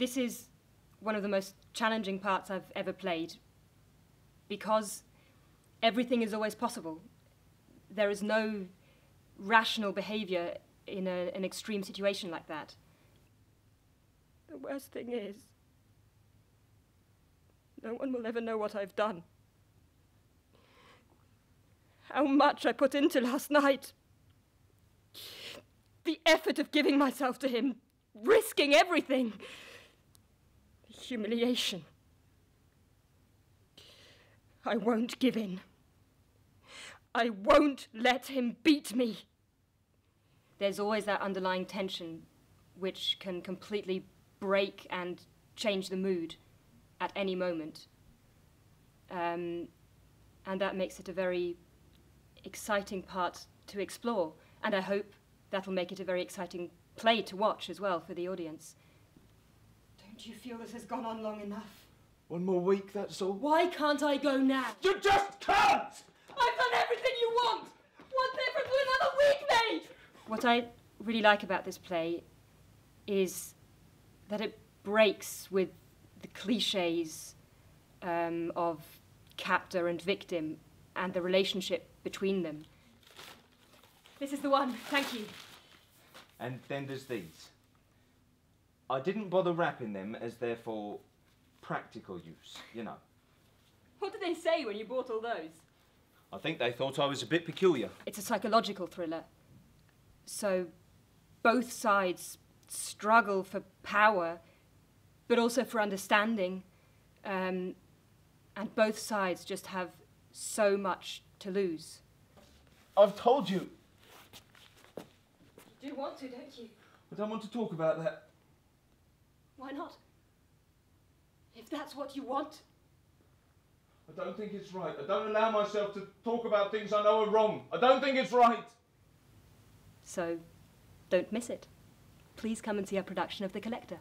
This is one of the most challenging parts I've ever played because everything is always possible. There is no rational behavior in a, an extreme situation like that. The worst thing is, no one will ever know what I've done. How much I put into last night. The effort of giving myself to him, risking everything. Humiliation. I won't give in. I won't let him beat me. There's always that underlying tension which can completely break and change the mood at any moment. Um, and that makes it a very exciting part to explore. And I hope that'll make it a very exciting play to watch as well for the audience. Don't you feel this has gone on long enough? One more week, that's all. Why can't I go now? You just can't! I've done everything you want! What difference will another week make? What I really like about this play is that it breaks with the cliches um, of captor and victim and the relationship between them. This is the one, thank you. And then there's these. I didn't bother wrapping them as they're for practical use, you know. What did they say when you bought all those? I think they thought I was a bit peculiar. It's a psychological thriller. So both sides struggle for power, but also for understanding. Um, and both sides just have so much to lose. I've told you. You do want to, don't you? I don't want to talk about that. Why not? If that's what you want. I don't think it's right. I don't allow myself to talk about things I know are wrong. I don't think it's right. So don't miss it. Please come and see our production of The Collector.